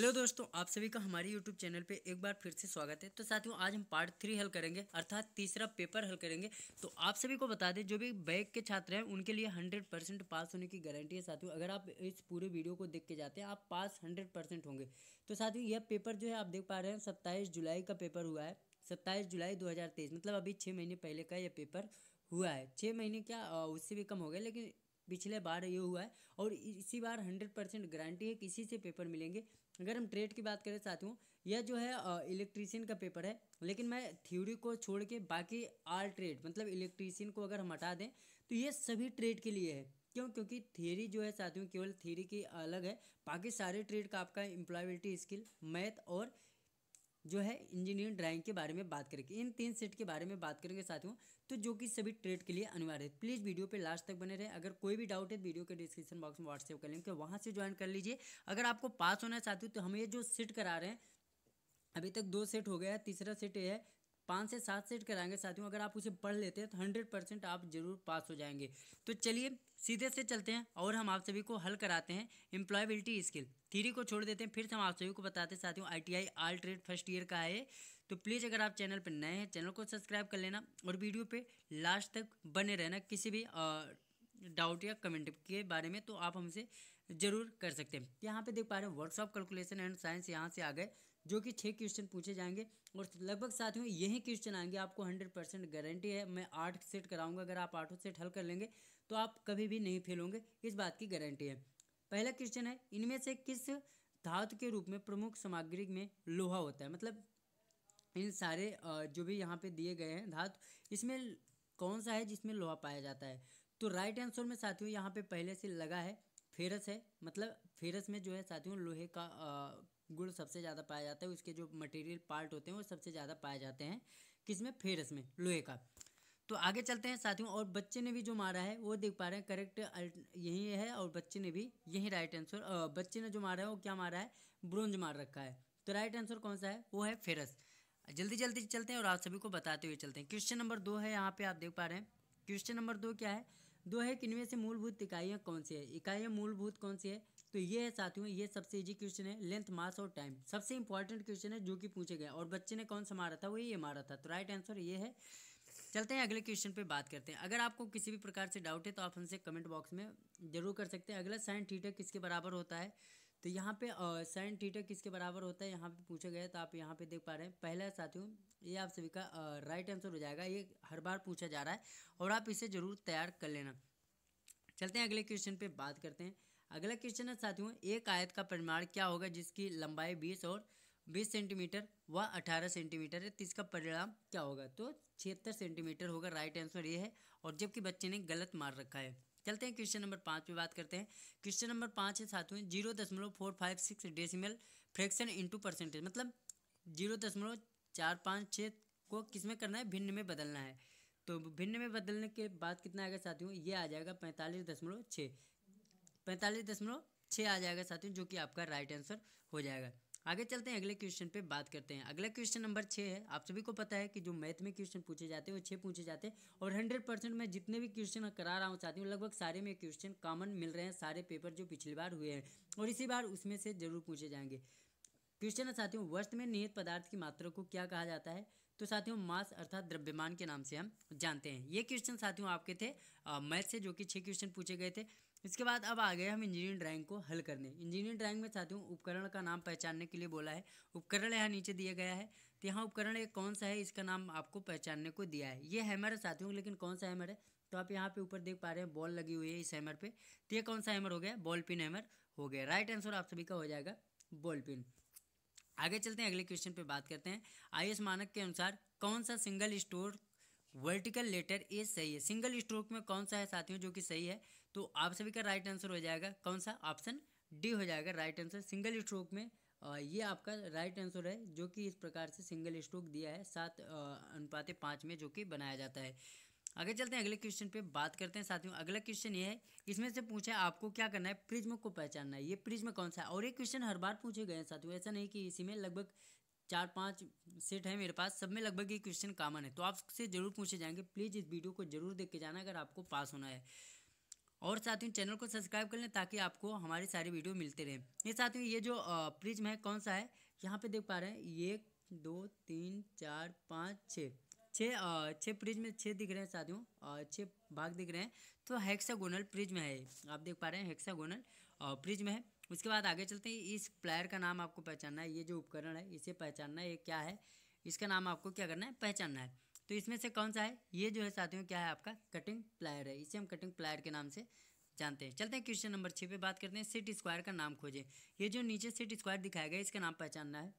Hello दोस्तों, आप सभी का हमारे यूट्यूब चैनल पे एक बार फिर से स्वागत है। तो साथियों, आज हम पार्ट थ्री हल करेंगे, अर्थात तीसरा पेपर हल करेंगे। तो आप सभी को बता दें, जो भी बैक के छात्र हैं, उनके लिए हंड्रेड परसेंट पास होने की गारंटी है साथियों। अगर आप इस पूरे वीडियो को देख के जाते हैं, आप पास हंड्रेड परसेंट होंगे। तो साथियों, यह पेपर जो है, आप देख पा रहे हैं, सत्ताईस जुलाई का पेपर हुआ है। सत्ताईस जुलाई दो हज़ार तेईस मतलब अभी छः महीने पहले का यह पेपर हुआ है। छः महीने क्या उससे भी कम हो गया लेकिन पिछले बार ये हुआ है और इसी बार हंड्रेड परसेंट गारंटी है, किसी से पेपर मिलेंगे। अगर हम ट्रेड की बात करें साथियों, यह जो है इलेक्ट्रीशियन का पेपर है, लेकिन मैं थ्योरी को छोड़ के बाकी आल ट्रेड मतलब इलेक्ट्रीशियन को अगर हम हटा दें तो ये सभी ट्रेड के लिए है। क्यों? क्योंकि थियरी जो है साथियों, केवल थियरी की अलग है। बाकी सारे ट्रेड का आपका एम्प्लॉयबिलिटी स्किल मैथ और जो है इंजीनियरिंग ड्राइंग के बारे में बात करेंगे। इन तीन सेट के बारे में बात करेंगे साथियों। तो जो कि सभी ट्रेड के लिए अनिवार्य है। प्लीज़ वीडियो पे लास्ट तक बने रहे। अगर कोई भी डाउट है, वीडियो के डिस्क्रिप्शन बॉक्स में व्हाट्सएप कर लेंगे वहाँ से ज्वाइन कर लीजिए। अगर आपको पास होना है साथियों तो हम ये जो सेट करा रहे हैं, अभी तक दो सेट हो गया है, तीसरा सेट ये है पाँच से सात सेट कराएँगे साथियों, अगर आप उसे पढ़ लेते हैं तो हंड्रेड परसेंट आप ज़रूर पास हो जाएँगे। तो चलिए, सीधे से चलते हैं और हम आप सभी को हल कराते हैं एम्प्लॉयबिलिटी स्किल थीरी को छोड़ देते हैं, फिर से हम आप सभी को बताते हैं, साथियों I T I all trade first year का है। तो प्लीज़ अगर आप चैनल पर नए हैं चैनल को सब्सक्राइब कर लेना और वीडियो पे लास्ट तक बने रहना किसी भी डाउट या कमेंट के बारे में तो आप हमसे ज़रूर कर सकते हैं। यहाँ पे देख पा रहे हैं वर्कशॉप कैलकुलेशन एंड साइंस यहाँ से आ गए। जो कि छः क्वेश्चन पूछे जाएँगे और लगभग साथियों, यही क्वेश्चन आएँगे। आपको हंड्रेड परसेंट गारंटी है। मैं आठ सेट कराऊँगा। अगर आप आठों सेट हल कर लेंगे तो आप कभी भी नहीं फेल होंगे। इस बात की गारंटी है। पहला क्वेश्चन है, इनमें से किस धातु के रूप में प्रमुख सामग्री में लोहा होता है? मतलब इन सारे जो भी यहाँ पे दिए गए हैं धातु, इसमें कौन सा है जिसमें लोहा पाया जाता है? तो राइट आंसर में साथियों, यहाँ पे पहले से लगा है, फेरस है। मतलब फेरस में जो है साथियों, लोहे का गुण सबसे ज़्यादा पाया जाता है, उसके जो मटेरियल पार्ट होते हैं, वो सबसे ज़्यादा पाए जाते हैं। किसमें? फेरस में, लोहे का। तो आगे चलते हैं, साथियों, और बच्चे ने भी जो मारा है, वो देख पा रहे हैं करेक्ट यही है, और बच्चे ने भी यही राइट आंसर बच्चे ने जो मारा है, वो क्या मारा है? ब्रोंज मार रखा है। तो राइट आंसर कौन सा है? वो है फेरस। जल्दी जल्दी चलते हैं, और आप सभी को बताते हुए चलते हैं। क्वेश्चन नंबर दो है, यहाँ पे आप देख पा रहे हैं। क्वेश्चन नंबर दो क्या है? दो है, किनवे से मूलभूत इकाइयाँ कौन सी है? इकाइयाँ मूलभूत कौन सी है? तो ये है साथियों, ये सबसे इजी क्वेश्चन है लेंथ मास और टाइम सबसे इंपॉर्टेंट क्वेश्चन है जो कि पूछे गए और बच्चे ने कौन सा मारा था? वो ये मारा था। तो राइट आंसर ये है। चलते हैं अगले क्वेश्चन पे बात करते हैं। अगर आपको किसी भी प्रकार से डाउट है तो आप हमसे कमेंट बॉक्स में ज़रूर कर सकते हैं। अगला साइन थीटा किसके बराबर होता है? तो यहाँ पे साइन थीटा किसके बराबर होता है? यहाँ पे पूछा गया तो आप यहाँ पे देख पा रहे हैं। पहला साथियों, ये आप सभी का राइट आंसर हो जाएगा। ये हर बार पूछा जा रहा है और आप इसे ज़रूर तैयार कर लेना। चलते हैं अगले क्वेश्चन पे बात करते हैं। अगला क्वेश्चन है, साथियों, एक आयत का परिमाण क्या होगा जिसकी लंबाई बीस और बीस सेंटीमीटर व अठारह सेंटीमीटर है? तो इसका परिणाम क्या होगा? तो छिहत्तर सेंटीमीटर होगा राइट आंसर ये है। और जबकि बच्चे ने गलत मार रखा है। चलते हैं क्वेश्चन नंबर पाँच पे बात करते हैं। क्वेश्चन नंबर पाँच है, साथियों ज़ीरो दशमलव four five six decimal fraction into percentage मतलब ज़ीरो दशमलव चार पाँच छः को किसमें करना है? भिन्न में बदलना है। तो भिन्न में बदलने के बाद कितना आएगा, साथियों? ये आ जाएगा पैंतालीस दशमलव छः पैंतालीस दशमलव छः आ जाएगा साथियों, जो कि आपका राइट आंसर हो जाएगा। आगे चलते हैं, अगले क्वेश्चन पे बात करते हैं। अगला क्वेश्चन नंबर छः है। आप सभी को पता है कि जो मैथ में क्वेश्चन पूछे जाते हैं, वो छः पूछे जाते हैं। और हंड्रेड परसेंट मैं जितने भी क्वेश्चन करा रहा हूँ चाहती हूँ लगभग सारे में क्वेश्चन कॉमन मिल रहे हैं, सारे पेपर जो पिछली बार हुए हैं। और इसी बार उसमें से ज़रूर पूछे जाएँगे। क्वेश्चन है साथियों वस्तु में निहित पदार्थ की मात्रा को क्या कहा जाता है? तो साथियों, मास अर्थात द्रव्यमान के नाम से हम जानते हैं। ये क्वेश्चन साथियों आपके थे मैथ से, जो कि छः क्वेश्चन पूछे गए थे। इसके बाद अब आ गए हम इंजीनियरिंग ड्राइंग को हल करने। इंजीनियरिंग ड्राइंग में साथियों, उपकरण का नाम पहचानने के लिए बोला है। उपकरण यहाँ नीचे दिया गया है। तो यहाँ उपकरण एक कौन सा है, इसका नाम आपको पहचानने को दिया है। ये हैमर है साथियों, लेकिन कौन सा हैमर है? तो आप यहाँ पे ऊपर देख पा रहे हैं बॉल लगी हुई है इस हैमर पे। तो ये कौन सा हैमर हो गया? बॉल पिन हैमर हो गया। राइट आंसर आप सभी का हो जाएगा बॉल पिन आगे चलते हैं, अगले क्वेश्चन पे बात करते हैं। आईएस मानक के अनुसार कौन सा single store vertical letter A सही है? सिंगल स्ट्रोक में कौन सा है साथियों जो कि सही है? तो आप सभी का राइट आंसर हो जाएगा। कौन सा? ऑप्शन डी हो जाएगा राइट आंसर सिंगल स्ट्रोक में ये आपका राइट आंसर है, जो कि इस प्रकार से सिंगल स्ट्रोक दिया है, सात अनुपात पाँच में जो कि बनाया जाता है। आगे चलते हैं, अगले क्वेश्चन पे बात करते हैं साथियों। अगला क्वेश्चन ये है, इसमें से पूछा है आपको क्या करना है, प्रिज्म को पहचानना है। ये प्रिज्म कौन सा है? और ये क्वेश्चन हर बार पूछे गए हैं साथियों, ऐसा नहीं कि इसी में लगभग चार, पाँच सेट है मेरे पास, सब में लगभग ये क्वेश्चन कॉमन है। तो आपसे ज़रूर पूछे जाएँगे। प्लीज़ इस वीडियो को ज़रूर देख के जाना अगर आपको पास होना है। और साथियों चैनल को सब्सक्राइब कर लें ताकि आपको हमारी सारी वीडियो मिलते रहें। ये साथियों, ये जो प्रिज्म है, कौन सा है? यहाँ पे देख पा रहे हैं। एक, दो, तीन, चार, पाँच छः छः छः प्रिज्म में छः दिख रहे हैं साथियों छः भाग दिख रहे हैं। तो हेक्सागोनल प्रिज्म है आप देख पा रहे हैं हेक्सागोनल प्रिज्म है। उसके बाद आगे चलते हैं, इस प्लायर का नाम आपको पहचानना है, ये जो उपकरण है, इसे पहचानना है, ये क्या है, इसका नाम आपको क्या करना है, पहचानना है। तो इसमें से कौन सा है, ये जो है साथियों, क्या है आपका कटिंग प्लायर है। इसे हम कटिंग प्लायर के नाम से जानते हैं। चलते हैं क्वेश्चन नंबर छः पे बात करते हैं सिट स्क्वायर का नाम खोजें। ये जो नीचे सिट स्क्वायर दिखाया गया इसका नाम पहचानना है।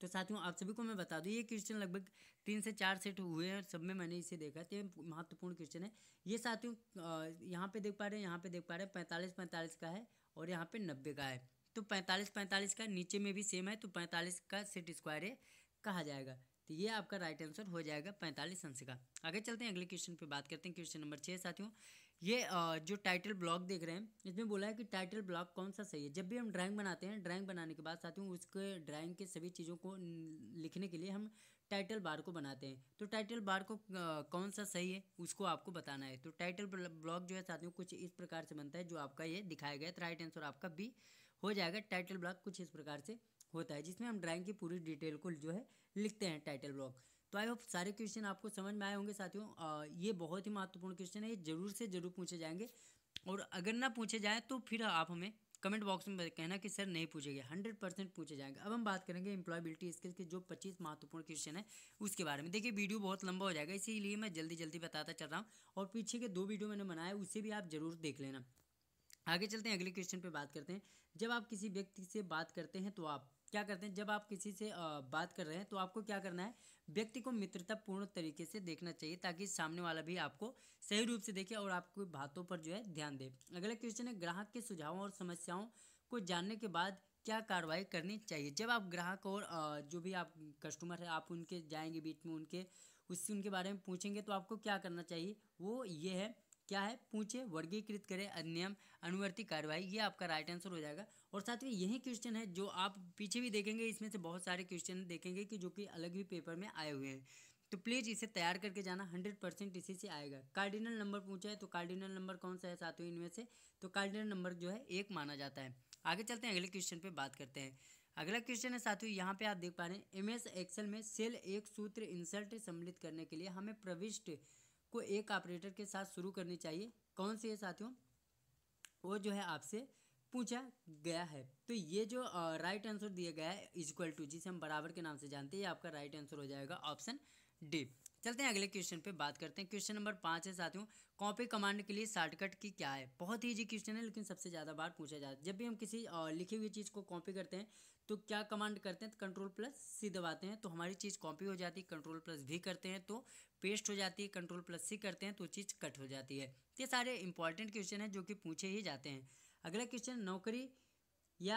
तो साथियों, आप सभी को मैं बता दूँ, ये क्वेश्चन लगभग तीन से चार सेट हुए हैं सब में मैंने इसे देखा तो ये महत्वपूर्ण क्वेश्चन है। ये साथियों यहाँ पे देख पा रहे हैं, यहाँ पे देख पा रहे हैं, पैंतालीस पैंतालीस का है और यहाँ पे नब्बे का है। तो पैंतालीस पैंतालीस का नीचे में भी सेम है तो पैंतालीस का सेट स्क्वायर है, कहा जाएगा। तो ये आपका राइट आंसर हो जाएगा पैंतालीस अंश का। आगे चलते हैं, अगले क्वेश्चन पे बात करते हैं। क्वेश्चन नंबर छः साथियों। ये जो टाइटल ब्लॉक देख रहे हैं, इसमें बोला है कि टाइटल ब्लॉक कौन सा सही है? जब भी हम ड्राइंग बनाते हैं ड्राइंग बनाने के बाद साथियों, उसके ड्राइंग के सभी चीज़ों को लिखने के लिए हम टाइटल बार को बनाते हैं। तो टाइटल बार को कौन सा सही है, उसको आपको बताना है। तो टाइटल ब्लॉक जो है साथियों, कुछ इस प्रकार से बनता है, जो आपका ये दिखाया गया तो राइट आंसर आपका बी हो जाएगा। टाइटल ब्लॉक कुछ इस प्रकार से होता है, जिसमें हम ड्राइंग की पूरी डिटेल को जो है, लिखते हैं टाइटल ब्लॉक तो आई होप सारे क्वेश्चन आपको समझ में आए होंगे साथियों। ये बहुत ही महत्वपूर्ण क्वेश्चन है, ये ज़रूर से ज़रूर पूछे जाएँगे। और अगर ना पूछे जाए तो फिर आप हमें कमेंट बॉक्स में कहना कि, सर, नहीं पूछे गए। हंड्रेड परसेंट पूछे जाएँगे। अब हम बात करेंगे एम्प्लॉयबिलिटी स्किल के जो पच्चीस महत्वपूर्ण क्वेश्चन है, उसके बारे में। देखिए वीडियो बहुत लंबा हो जाएगा, इसीलिए मैं जल्दी जल्दी बताता चल रहा हूँ। और पीछे के दो वीडियो मैंने बनाया उसे भी आप ज़रूर देख लेना। आगे चलते हैं, अगले क्वेश्चन पे बात करते हैं। जब आप किसी व्यक्ति से बात करते हैं तो आप क्या करते हैं, जब आप किसी से बात कर रहे हैं तो आपको क्या करना है, व्यक्ति को मित्रतापूर्ण तरीके से देखना चाहिए, ताकि सामने वाला भी आपको सही रूप से देखे और आपको बातों पर जो है ध्यान दे। अगला क्वेश्चन है, ग्राहक के सुझावों और समस्याओं को जानने के बाद क्या कार्रवाई करनी चाहिए? जब आप ग्राहक और जो भी आप कस्टमर है, आप उनके जाएँगे बीच में उनके, उससे उनके बारे में पूछेंगे तो आपको क्या करना चाहिए? वो ये है, क्या है, पूछे, वर्गीकृत करें अनियम अनुवर्ती कार्रवाई, ये आपका राइट आंसर हो जाएगा। और साथ में यही क्वेश्चन है जो आप पीछे भी देखेंगे, इसमें से बहुत सारे क्वेश्चन देखेंगे कि जो कि अलग भी पेपर में आए हुए हैं। तो प्लीज़ इसे तैयार करके जाना हंड्रेड परसेंट इसी से आएगा। कार्डिनल नंबर पूछा है तो कार्डिनल नंबर कौन सा है साथियों इनमें से? तो कार्डिनल नंबर जो है, एक माना जाता है। आगे चलते हैं, अगले क्वेश्चन पे बात करते हैं। अगला क्वेश्चन है साथियों, यहाँ पे आप देख पा रहे हैं एम एस एक्सेल में सेल एक सूत्र इंसर्ट सम्मिलित करने के लिए हमें प्रविष्ट को एक ऑपरेटर के साथ शुरू करनी चाहिए। कौन सी है साथियों? वो जो है आपसे पूछा गया है। तो ये जो राइट आंसर दिया गया है इक्वल टू जिसे हम बराबर के नाम से जानते हैं, ये आपका राइट आंसर हो जाएगा ऑप्शन डी चलते हैं अगले क्वेश्चन पे बात करते हैं। क्वेश्चन नंबर पाँच है साथियों कॉपी कमांड के लिए शॉर्टकट की क्या है? बहुत ही ईजी क्वेश्चन है, लेकिन सबसे ज़्यादा बार पूछा जाता है जब भी हम किसी लिखी हुई चीज़ को कॉपी करते हैं तो क्या कमांड करते हैं? तो कंट्रोल प्लस सी दबाते हैं तो हमारी चीज़ कॉपी हो जाती है कंट्रोल प्लस भी करते हैं तो पेस्ट हो जाती है कंट्रोल प्लस सी करते हैं तो चीज़ कट हो जाती है। ये सारे इंपॉर्टेंट क्वेश्चन हैं जो कि पूछे ही जाते हैं। अगला क्वेश्चन नौकरी या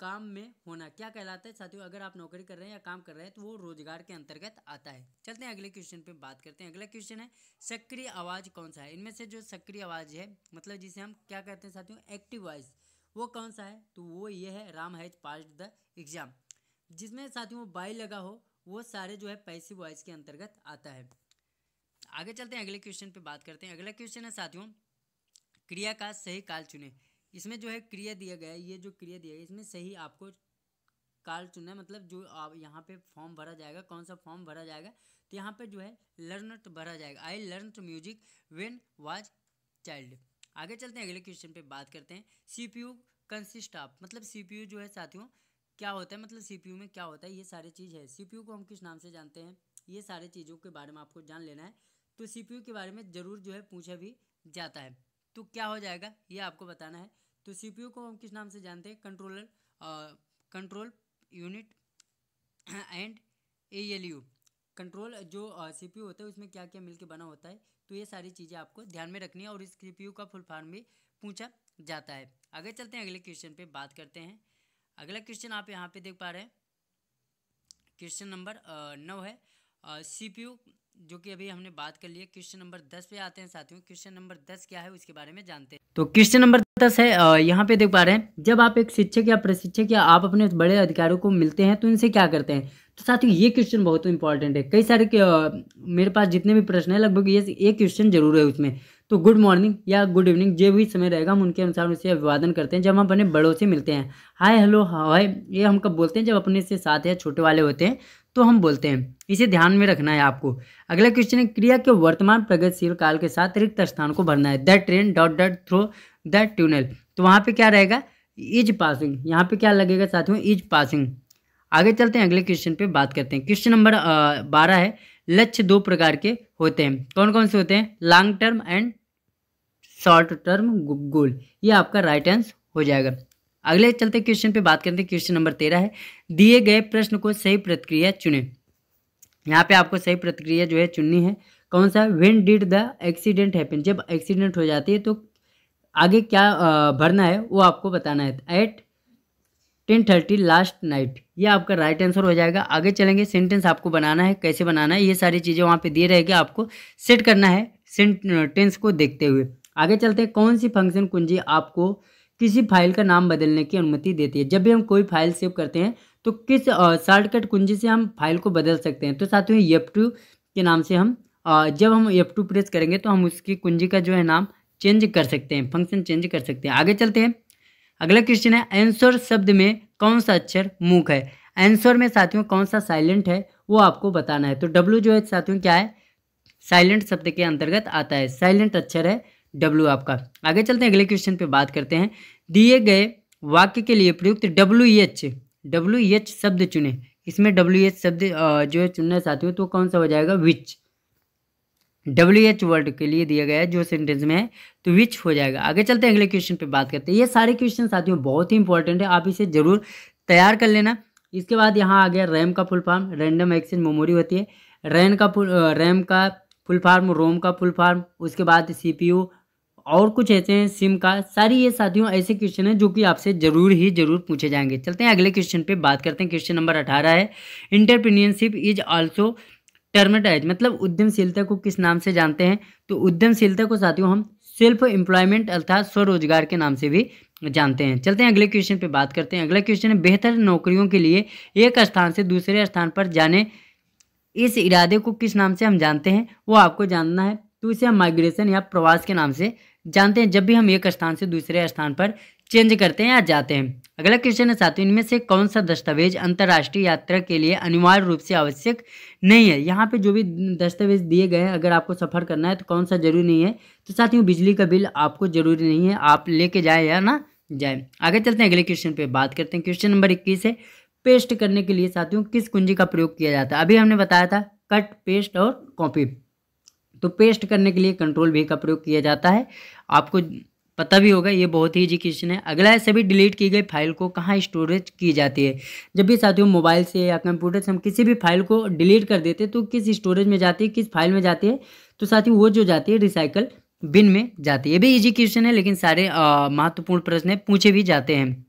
काम में होना। क्या कहलाता है? साथियों, अगर आप नौकरी कर रहे हैं या काम कर रहे हैं तो वो रोज़गार के अंतर्गत आता है। चलते हैं अगले क्वेश्चन पे बात करते हैं। अगला क्वेश्चन है, सक्रिय आवाज़ कौन सा है? इनमें से जो सक्रिय आवाज़ है मतलब जिसे हम क्या कहते हैं साथियों? एक्टिव वॉइस वो कौन सा है? तो वो ये है, Ram has pass the exam. जिसमें साथियों बाई लगा हो, वो सारे जो है पैसिव वॉइस के अंतर्गत आता है। आगे चलते हैं, अगले क्वेश्चन पे बात करते हैं। अगला क्वेश्चन है, साथियों, क्रिया का सही काल चुने। इसमें जो है क्रिया दिया गया है, ये जो क्रिया दिया गया इसमें सही आपको काल चुनना है मतलब जो आप यहाँ पे फॉर्म भरा जाएगा, कौन सा फॉर्म भरा जाएगा तो यहाँ पे जो है लर्न भरा जाएगा। I learn music when was child आगे चलते हैं, अगले क्वेश्चन पे बात करते हैं। C P U consist of मतलब सी पी यू जो है साथियों, क्या होता है मतलब सी पी यू में क्या होता है, ये सारी चीज़ है। सी पी यू को हम किस नाम से जानते हैं? ये सारी चीज़ों के बारे में आपको जान लेना है। तो सी पी यू के बारे में ज़रूर जो है पूछा भी जाता है। तो क्या हो जाएगा? ये आपको बताना है। तो सीपीयू को हम किस नाम से जानते हैं? Controller control unit and A L U control जो सी सीपीयू होता है, उसमें क्या क्या मिलके बना होता है तो ये सारी चीज़ें आपको ध्यान में रखनी है और इस सीपीयू का फुल फॉर्म भी पूछा जाता है। आगे चलते हैं, अगले क्वेश्चन पे बात करते हैं। अगला क्वेश्चन आप यहाँ पे देख पा रहे हैं। क्वेश्चन नंबर नौ है। सीपीयू जो कि अभी हमने बात कर लिया क्वेश्चन नंबर दस पे आते हैं साथियों। क्वेश्चन नंबर दस क्या है, उसके बारे में जानते हैं। तो क्वेश्चन नंबर दस है यहाँ पे देख पा रहे हैं, जब आप एक शिक्षक या प्रशिक्षक या आप अपने बड़े अधिकारियों को मिलते हैं तो इनसे क्या करते हैं? तो साथियों, ये क्वेश्चन बहुत इंपॉर्टेंट है। कई सारे मेरे पास जितने भी प्रश्न है, लगभग ये एक क्वेश्चन ज़रूर है उसमें। तो गुड मॉर्निंग या गुड इवनिंग जो भी समय रहेगा, हम उनके अनुसार उसे अभिवादन करते हैं। जब हम अपने बड़ों से मिलते हैं हाय हेलो हाय ये हम कब बोलते हैं? जब अपने से साथ या छोटे वाले होते हैं तो हम बोलते हैं। इसे ध्यान में रखना है आपको। अगला क्वेश्चन है, क्रिया के वर्तमान प्रगतिशील काल के साथ रिक्त स्थान को भरना है। The train dot dot through the tunnel तो वहाँ पे क्या रहेगा? इज़ पासिंग यहाँ पे क्या लगेगा साथियों? इज़ पासिंग आगे चलते हैं, अगले क्वेश्चन पे बात करते हैं। क्वेश्चन नंबर बारह है, लक्ष्य दो प्रकार के होते हैं। कौन कौन से होते हैं? Long term and short term goal. ये आपका राइट आंसर हो जाएगा। अगले चलते क्वेश्चन पे बात करते हैं। क्वेश्चन नंबर तेरह है। दिए गए प्रश्न को सही प्रतिक्रिया चुने। यहाँ पे आपको सही प्रतिक्रिया जो है चुननी है। कौन सा? When did the accident happen जब एक्सीडेंट हो जाती है तो आगे क्या भरना है वो आपको बताना है। At ten thirty last night ये आपका राइट आंसर हो जाएगा। आगे चलेंगे। सेंटेंस आपको बनाना है। कैसे बनाना है? ये सारी चीज़ें वहाँ पे दिए रहेगी। आपको सेट करना है। सेंटेंस को देखते हुए। आगे चलते हैं, कौन सी फ़ंक्शन कुंजी आपको किसी फ़ाइल का नाम बदलने की अनुमति देती है? जब भी हम कोई फ़ाइल सेव करते हैं तो किस शॉर्टकट कुंजी से हम फ़ाइल को बदल सकते हैं? तो साथियों एफ़ टू के नाम से हम जब हम एफ़ टू प्रेस करेंगे तो हम उसकी कुंजी का जो है नाम चेंज कर सकते हैं फ़ंक्शन चेंज कर सकते हैं। आगे चलते हैं। अगला क्वेश्चन है आंसर शब्द में कौन सा अक्षर मूक है? आंसर में साथियों, कौन सा साइलेंट है, वो आपको बताना है। तो डब्ल्यू जो है साथियों, क्या है? साइलेंट शब्द के अंतर्गत आता है। साइलेंट अक्षर है डब्लू आपका। आगे चलते हैं, अगले क्वेश्चन पे बात करते हैं। दिए गए वाक्य के लिए प्रयुक्त डब्ल्यू एच डब्ल्यू एच शब्द चुने। इसमें डब्ल्यू एच शब्द जो है चुनना चाहती हूँ तो कौन सा हो जाएगा? विच डब्ल्यू एच वर्ड के लिए दिया गया है, जो सेंटेंस में है तो विच हो जाएगा। आगे चलते हैं, अगले क्वेश्चन पे बात करते हैं। ये सारे क्वेश्चन साथियों, बहुत ही इंपॉर्टेंट है। आप इसे ज़रूर तैयार कर लेना। इसके बाद यहाँ आ गया रैम का full form random access memory होती है। रैन का फुल रैम का फुल फार्म रोम का फुल फार्म उसके बाद सीपीयू और कुछ ऐसे हैं, सिम का, सारी ये साथियों, ऐसे क्वेश्चन हैं जो कि आपसे ज़रूर ही ज़रूर पूछे जाएँगे। चलते हैं अगले क्वेश्चन पे, बात करते हैं। क्वेश्चन नंबर अठारह है। इंटरप्रीनियरशिप इज़ आल्सो टर्मेटाइज मतलब उद्यमशीलता को किस नाम से जानते हैं? तो उद्यमशीलता को साथियों, हम सेल्फ एम्प्लॉयमेंट अर्थात स्वरोजगार के नाम से भी जानते हैं। चलते हैं अगले क्वेश्चन पे, बात करते हैं। अगला क्वेश्चन है, बेहतर नौकरियों के लिए एक स्थान से दूसरे स्थान पर जाने, इस इरादे को किस नाम से हम जानते हैं? वो आपको जानना है। तो इसे हम माइग्रेशन या प्रवास के नाम से जानते हैं, जब भी हम एक स्थान से दूसरे स्थान पर चेंज करते हैं या जाते हैं। अगला क्वेश्चन है साथियों, इनमें से कौन सा दस्तावेज़ अंतर्राष्ट्रीय यात्रा के लिए अनिवार्य रूप से आवश्यक नहीं है? यहाँ पे जो भी दस्तावेज़ दिए गए हैं, अगर आपको सफ़र करना है तो कौन सा ज़रूरी नहीं है? तो साथियों, बिजली का बिल आपको ज़रूरी नहीं है, आप लेके जाए या ना जाए। आगे चलते हैं, अगले क्वेश्चन पे बात करते हैं। क्वेश्चन नंबर इक्कीस है पेस्ट करने के लिए साथियों, किस कुंजी का प्रयोग किया जाता है? अभी हमने बताया था कट पेस्ट और कॉपी तो पेस्ट करने के लिए कंट्रोल भी का प्रयोग किया जाता है। आपको पता भी होगा, ये बहुत ही इजी क्वेश्चन है। अगला है, सभी डिलीट की गई फ़ाइल को कहाँ स्टोरेज की जाती है? जब भी साथियों मोबाइल से या कंप्यूटर से हम किसी भी फ़ाइल को डिलीट कर देते हैं तो किस स्टोरेज में जाती है, किस फ़ाइल में जाती है? तो साथियों, वो जो जाती है रिसाइकल बिन में जाती है। ये भी इजी क्वेश्चन है, लेकिन सारे महत्वपूर्ण प्रश्न पूछे भी जाते हैं।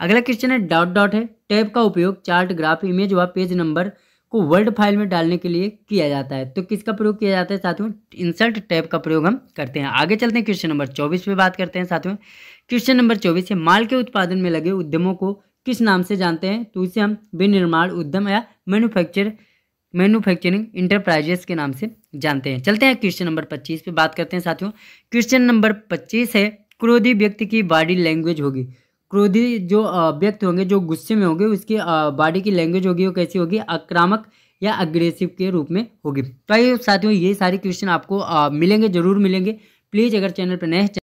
अगला क्वेश्चन है डॉट डॉट है। टैब का उपयोग चार्ट ग्राफ इमेज व पेज नंबर को वर्ड फ़ाइल में डालने के लिए किया जाता है। तो किसका प्रयोग किया जाता है? साथियों इंसर्ट टैब का प्रयोग हम करते हैं। आगे चलते हैं क्वेश्चन नंबर चौबीस पे बात करते हैं साथियों। क्वेश्चन नंबर चौबीस है, माल के उत्पादन में लगे उद्यमों को किस नाम से जानते हैं? तो इसे हम विनिर्माण उद्यम या मैन्युफैक्चर मैन्युफैक्चरिंग इंटरप्राइजेस के नाम से जानते हैं। चलते हैं क्वेश्चन नंबर पच्चीस पे बात करते हैं साथियों। क्वेश्चन नंबर पच्चीस है, क्रोधी व्यक्ति की बॉडी लैंग्वेज होगी। क्रोधी जो व्यक्ति होंगे, जो गुस्से में होंगे, उसकी बॉडी की लैंग्वेज होगी, वो कैसी होगी? आक्रामक या अग्रेसिव के रूप में होगी। तो साथियों, ये सारे क्वेश्चन आपको मिलेंगे, ज़रूर मिलेंगे। प्लीज़ अगर चैनल पर नए